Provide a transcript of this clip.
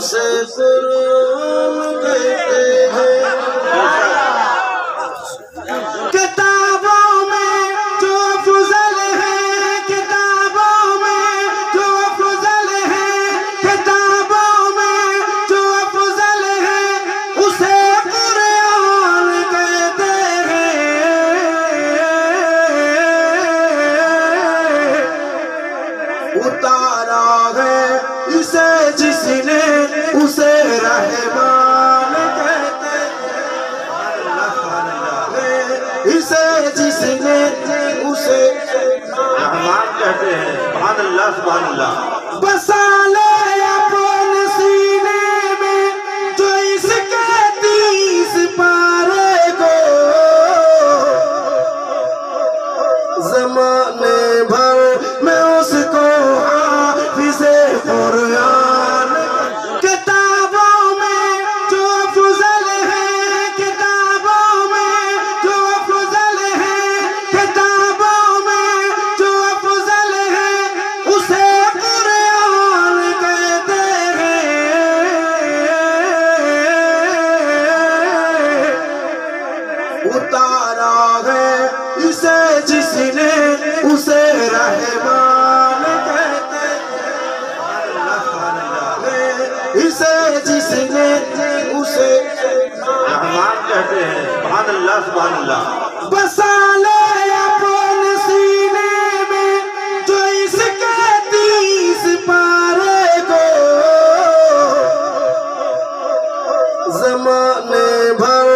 اسے میں جو ہے، کتابوں میں جو ہے، کتابوں میں جو ہے، اسے قرآن کہتے ہیں۔ اتارا ہے اسے جس نے جس نے اسے رحمان کہتے ہیں سبحان اللہ سبحان اللہ۔ بسا لے اپنے سینے میں جو اس کے تیس پارے کو زمانے اتارا ہے اسے جس نے اسے رحمان کہتے ہیں۔ اسے جس نے اسے رحمان کہتے ہیں۔ سبحان اللہ سبحان اللہ۔ زمانے بھر